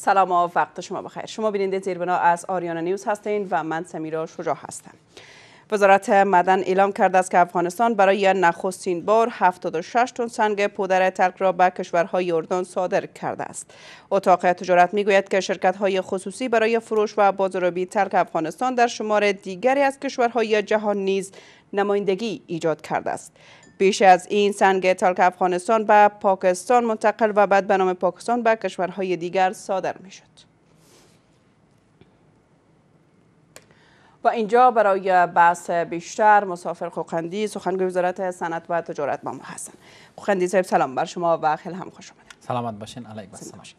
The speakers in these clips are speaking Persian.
سلام و وقت شما بخیر شما بیننده زیربنا از آریانا نیوز هستین و من سمیرا شجاع هستم وزارت معدن اعلام کرده است که افغانستان برای نخستین بار 76 تن سنگ پودر تلک را به کشورهای اردن صادر کرده است. اتاق تجارت می‌گوید که شرکت های خصوصی برای فروش و بازاریابی تلک افغانستان در شمار دیگری از کشورهای جهان نیز نمایندگی ایجاد کرده است. بیش از این سنگ تلک افغانستان به پاکستان منتقل و بعد به نام پاکستان به کشورهای دیگر صادر می شد. و اینجا برای بحث بیشتر مسافر خوخندی سخنگوی وزارت صنعت و تجارت با ما هستن خوخندی صاحب سلام بر شما و خیلی هم خوش آمدید. سلامت باشین. علیک باشین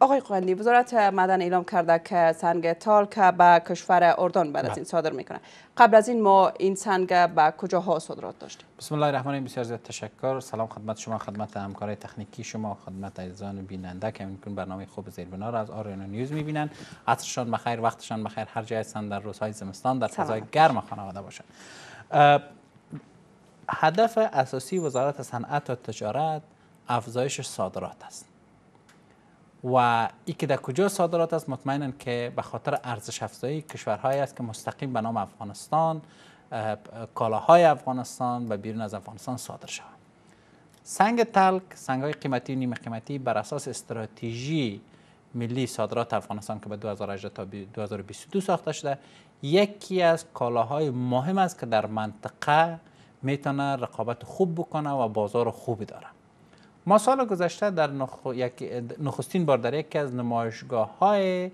آقای قندی وزارت معدن اعلام کرده که سنگ تال که به کشور اردن بعد از این صادر می‌کنه. قبل از این ما این سنگ به کجاها صادرات داشتیم؟ بسم الله الرحمن الرحیم بسیار زیاد تشکر. سلام خدمت شما خدمت همکارای تکنیکی شما خدمت عزیزان بیننده که می‌کنن برنامه خوب زیربنا را از آریانا نیوز می‌بینن. عصرشان بخیر وقتشان بخیر. هر جای هستند در روزهای زمستان در فضای گرم خانواده باشند هدف اساسی وزارت صنعت و تجارت افزایش صادرات است. و ای که در کجا صادرات است مطمئنا که به خاطر ارزش افزایی کشورهایی است که مستقیم به نام افغانستان کالاهای افغانستان و بیرون از افغانستان صادر شود سنگ تلک سنگ های قیمتی و نیمه قیمتی بر اساس استراتژی ملی صادرات افغانستان که به 2018 تا 2022 ساخته شده یکی از کالاهای مهم است که در منطقه می‌تونه رقابت خوب بکنه و بازار خوبی داره ما سال گذشته در نخ... یک... نخستین بار در یکی از نمایشگاه های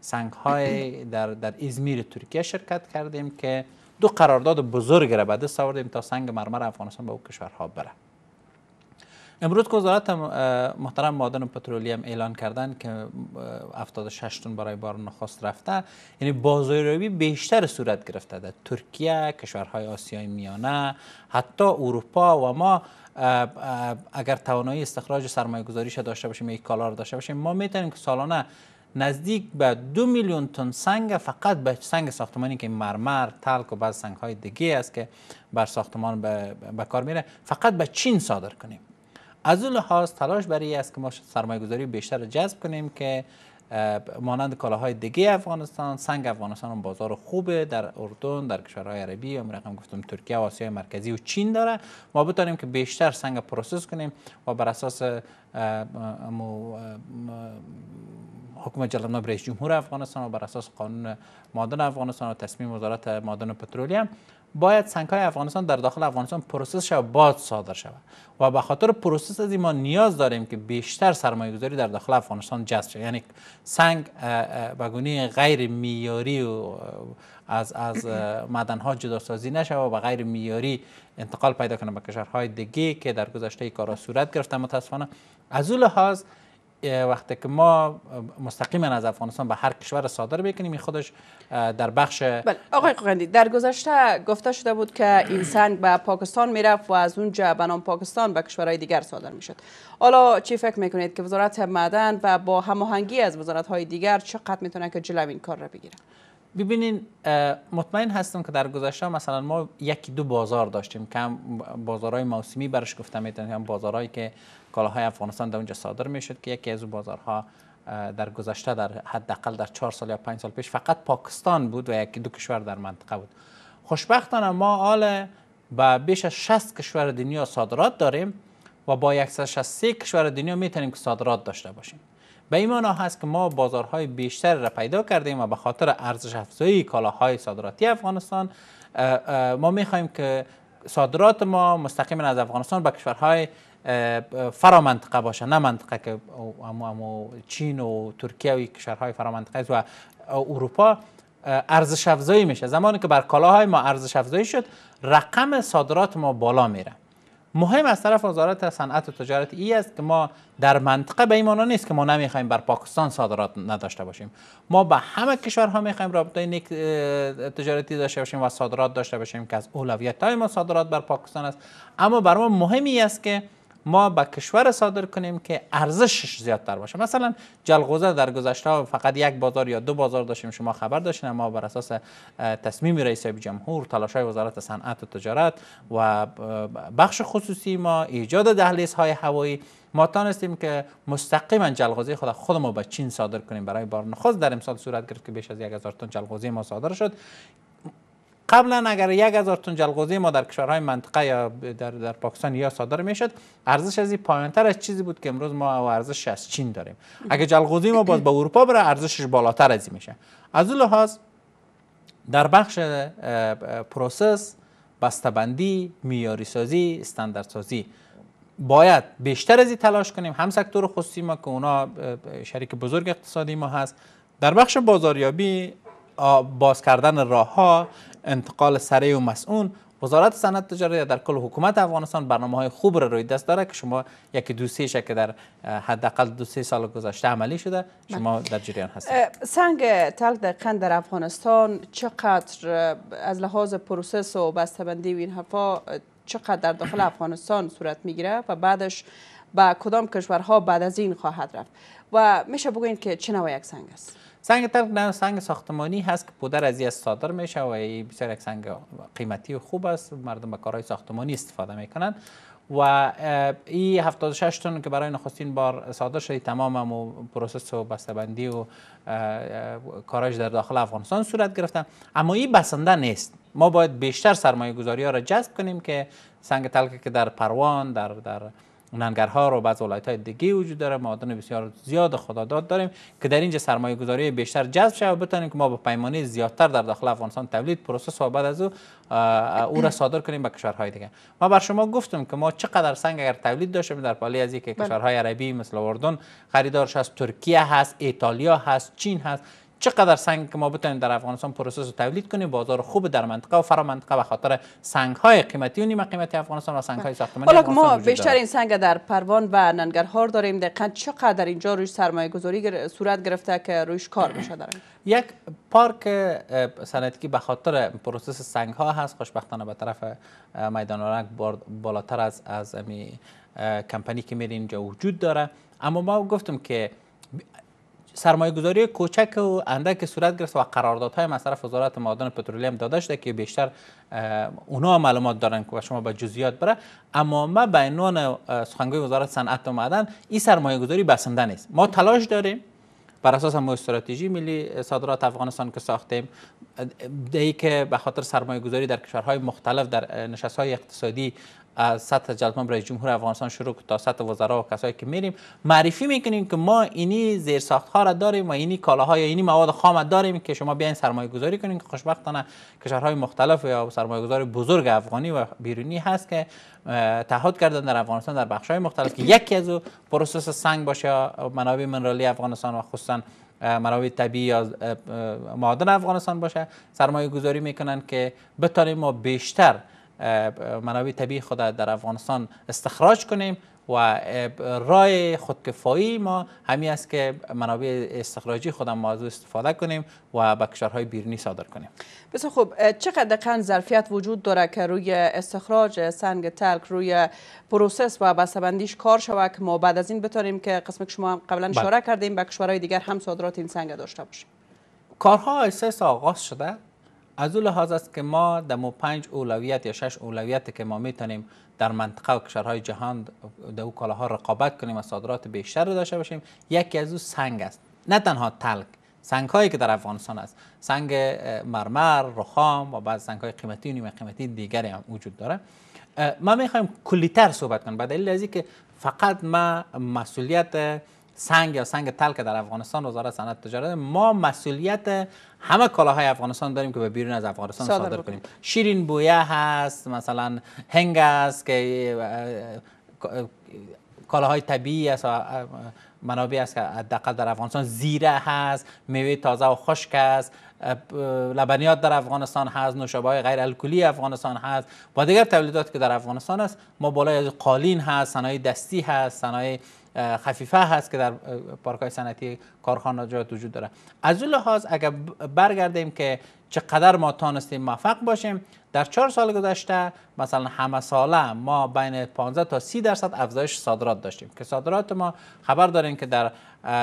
سنگ های در, در ازمیر ترکیه شرکت کردیم که دو قرارداد بزرگ را به دست آوردیم تا سنگ مرمر افغانستان به او کشورها بره. امروز که وزارت محترم معدن و پترولیوم اعلان کردن که 76 تن برای بار نخست رفته. یعنی بازاریابی بیشتر صورت گرفته در ترکیه کشورهای آسیای میانه حتی اروپا و ما اگر توانایی استخراج سرمایه گذاریش داشته باشیم یک کالا داشته باشیم ما می‌تونیم که سالانه نزدیک به دو میلیون تن سنگ فقط به سنگ ساختمانی که مرمر تلک و بعض سنگ های دیگه است که بر ساختمان به کار میره فقط به چین صادر کنیم. از اون لحاظ تلاش برای است که ما سرمایه گذاری بیشتر جذب کنیم که مانند کالاهای دیگه افغانستان سنگ افغانستان هم بازار خوبه در اردن در کشورهای عربی هم رقم گفتم ترکیه و آسیای مرکزی و چین داره. ما بتونیم که بیشتر سنگ پروسس کنیم و بر اساس حکم جلال رئیس جمهور افغانستان و بر اساس قانون مادن افغانستان و تصمیم وزارت مادن و پترولیوم باید سنگ های افغانستان در داخل افغانستان پروسس شود باز صادر شود. و به خاطر پروسس از ما نیاز داریم که بیشتر سرمایه گذاری در داخل افغانستان جذب شود یعنی سنگ به غیر میاری و از از معدن ها جدا سازی نشه و به غیر میاری انتقال پیدا کنه به کشورهای دیگه که در گذشته کارا صورت گرفته متاسفانه از اون لحاظ وقتی که ما مستقیما از افغانستان به هر کشور صادر بکنیم. خودش در بخش بله. آقای قندی در گذشته گفته شده بود که این سنگ به پاکستان می‌رفت و از اونجا به نام پاکستان به کشورهای دیگر صادر می‌شد. حالا چی فکر می‌کنید که وزارت معدن و با هماهنگی از وزارت های دیگر چقدر می‌تونه که جلو این کار را بگیره؟ ببینین مطمئن هستم که در گذشته مثلا ما یکی دو بازار داشتیم. که بازارهای موسمی برش گفته می‌تونیم هم بازارهایی که کالاهای افغانستان در اونجا صادر می‌شد که یکی از بازارها در گذشته در حداقل در چهار سال یا پنج سال پیش فقط پاکستان بود و یکی دو کشور در منطقه بود. خوشبختانه ما حال با بیش از 60 کشور دنیا صادرات داریم و با 163 کشور دنیا می‌تونیم که صادرات داشته باشیم. به این هست که ما بازارهای بیشتر را پیدا کردیم و به خاطر ارزش افزایی کالاهای صادراتی افغانستان ما می‌خواهیم که صادرات ما مستقیما از افغانستان به کشورهای فرا منطقه باشه نه منطقه که امو چین و ترکیه و کشورهای فرا منطقه و اروپا ارزش افزایی میشه. زمانی که بر کالاهای ما ارزش افزایی شد رقم صادرات ما بالا میره. مهم از طرف وزارت صنعت و تجارت ای است که ما در منطقه به این معنا نیست که ما نمی‌خوایم بر پاکستان صادرات نداشته باشیم. ما به همه کشورها می‌خوایم رابطه نیک تجارتی داشته باشیم و صادرات داشته باشیم که از اولویت های ما صادرات بر پاکستان است. اما بر ما مهمی است که ما به کشور صادر کنیم که ارزشش زیادتر باشه. مثلا جلغوزه در گذشته فقط یک بازار یا دو بازار داشتیم شما خبر داشتین ما بر اساس تصمیم رئیس جمهور تلاش های وزارت صنعت و تجارت و بخش خصوصی ما ایجاد دهلیز های هوایی ما تانستیم که مستقیما جلغوزه خود خود ما به چین صادر کنیم. برای بار نخست در امسال صورت گرفت که بیش از یک هزار تن جلغوزه ما صادر شد. قبلا اگر یک هزار تن جلغوزه ما در کشورهای منطقه یا در, در پاکستان یا صادر می‌شد ارزش از این پایانتر از چیزی بود که امروز ما ارزش از چین داریم. اگر جلغوزه ما باز به اروپا بره ارزشش بالاتر از میشه. از اون لحاظ در بخش پروسس بسته‌بندی میاری سازی استاندارد سازی باید بیشتر از این تلاش کنیم. هم سکتور خصوصی ما که اونا شریک بزرگ اقتصادی ما هست. در بخش بازاریابی باز کردن راه ها انتقال سریع و مسئول. وزارت صنعت تجارت در کل حکومت افغانستان برنامه های خوب را روی دست داره که شما یکی دو سه که در حداقل دو سه سال گذشته عملی شده شما در جریان هستید. سنگ تلک دقیقا در افغانستان چقدر از لحاظ پروسس و بسته‌بندی و این حرفا چقدر در داخل افغانستان صورت می‌گیره و بعدش به کدام کشورها بعد از این خواهد رفت. و میشه بگوین که چه نوع یک سنگ است؟ سنگ تلک نه سنگ ساختمانی هست که پودر از از صادر میشه و بسیار یک سنگ قیمتی و خوب است. مردم به کارهای ساختمانی استفاده می‌کنن. و این 76 تن که برای نخستین بار صادر شده تمام و پروسس و بسته‌بندی و کارش در داخل افغانستان صورت گرفتن اما این بسنده نیست. ما باید بیشتر سرمایه گذاری ها را جذب کنیم که سنگ تلک که در پروان در در ننگرهار و بعض ولایت های دیگه وجود داره. معادن بسیار زیاد خداداد داریم که در اینجا سرمایه گذاری بیشتر جذب شود. و بتونیم که ما با پیمانه زیادتر در داخل افغانستان تولید پروسس و بعد از او او را صادر کنیم به کشورهای دیگه. ما بر شما گفتم که ما چقدر سنگ اگر تولید داشتیم در پالی از اینکه بله. کشورهای عربی مثل اردن خریدارش هست ترکیه هست ایتالیا هست چین هست. چقدر سنگ که ما بتونیم در افغانستان پروسس و تولید کنیم بازار خوب در منطقه و فرا منطقه به خاطر سنگ های قیمتی و نیمه قیمتی افغانستان و سنگ های ساختمانی حالا ما بیشتر این سنگ در پروان و ننگرهار داریم. دقیقا چقدر اینجا روی سرمایه گذاری صورت گرفته که رویش کار بشه داریم یک پارک صنعتی به خاطر پروسس سنگ ها هست خوشبختانه به طرف میدان رنگ بالاتر از از امی کمپانی که میره اینجا وجود داره. اما ما گفتم که سرمایه گذاری کوچک و اندک صورت گرفت و قراردادهای مصرف وزارت معادن پترولیوم داده شده که بیشتر اونا معلومات دارن که شما به جزئیات بره. اما ما به عنوان سخنگوی وزارت صنعت و معدن این سرمایه گذاری بسنده نیست. ما تلاش داریم بر اساس هم استراتژی ملی صادرات افغانستان که ساختیم ای که به خاطر سرمایه گذاری در کشورهای مختلف در نشست های اقتصادی از سطح جلسه رئیس جمهور افغانستان شروع تا سطح وزرا و کسایی که میریم معرفی می‌کنیم که ما اینی زیر ساخت ها را داریم و اینی کالاهای اینی مواد خام داریم که شما بیاین سرمایه گذاری کنین. که خوشبختانه کشورهای مختلف یا سرمایه گذاری بزرگ افغانی و بیرونی هست که تعهد کردن در افغانستان در بخش های مختلف. که یکی از پروسس سنگ باشه منابع منرالی افغانستان و خصوصا منابع طبیعی یا معادن افغانستان باشه. سرمایه گذاری می‌کنن که بتانیم ما بیشتر منابع طبیعی خود در افغانستان استخراج کنیم و رای خودکفایی ما همین است که منابع استخراجی خودم موضوع استفاده کنیم و به کشورهای بیرونی صادر کنیم. بسیار خوب. چقدر دقیقا ظرفیت وجود داره که روی استخراج سنگ تلک روی پروسس و بسته‌بندیش کار شود که ما بعد از این بتونیم که قسم که شما قبلا بله. اشاره کردیم به کشورهای دیگر هم صادرات این سنگ داشته باشیم؟ کارها اساس آغاز شده. از اون لحاظ است که ما در مو پنج اولویت یا شش اولویت که ما می‌تونیم در منطقه و کشورهای جهان در او کالاها رقابت کنیم و صادرات بیشتر داشته باشیم یکی از او سنگ است. نه تنها تلک سنگ هایی که در افغانستان است. سنگ مرمر رخام و بعض سنگ های قیمتی و نیمه قیمتی دیگری هم وجود داره. ما می‌خوایم کلیتر صحبت کنیم. به دلیل ازی که فقط ما مسئولیت سنگ یا سنگ تلک در افغانستان وزارت صنعت تجارت ما مسئولیت همه کالاهای افغانستان داریم که به بیرون از افغانستان صادر, صادر کنیم. شیرین بویه هست مثلا هنگ است که کالاهای طبیعی است منابع است که حداقل در افغانستان زیره هست میوه تازه و خشک است لبنیات در افغانستان هست نوشابه های غیر الکلی افغانستان هست. و دیگر تولیدات که در افغانستان است ما بالای از قالین هست صنایع دستی هست صنایع خفیفه هست که در پارک های صنعتی کارخانجات وجود داره. از اون لحاظ اگر برگردیم که چقدر ما تانستیم موفق باشیم در چهار سال گذشته مثلا همه ساله ما بین 15 تا 30 درصد افزایش صادرات داشتیم که صادرات ما خبر داریم که در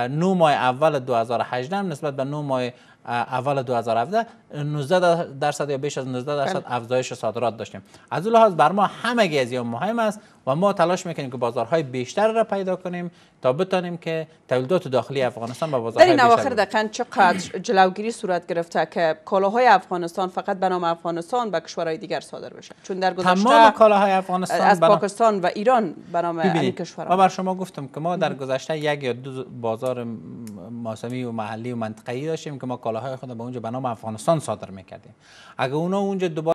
نو ماه اول 2018 نسبت به نو ماه اول 2017 19 درصد یا بیش از 19 درصد بله. افزایش صادرات داشتیم. از اون لحاظ بر ما همه از مهم است. و ما تلاش می‌کنیم که بازارهای بیشتر را پیدا کنیم تا بتانیم که تولیدات داخلی افغانستان با بازارهای در این اواخر دقیقا چقدر جلوگیری صورت گرفته که کالاهای افغانستان فقط به نام افغانستان به کشورهای دیگر صادر بشه؟ چون در گذشته تمام کالاهای افغانستان از پاکستان و ایران به نام این کشورها. ما بر شما گفتم که ما در گذشته یک یا دو بازار موسمی و محلی و منطقه‌ای داشتیم که ما کالاهای خود به اونجا به نام افغانستان صادر می‌کردیم. اگر اونا اونجا دوباره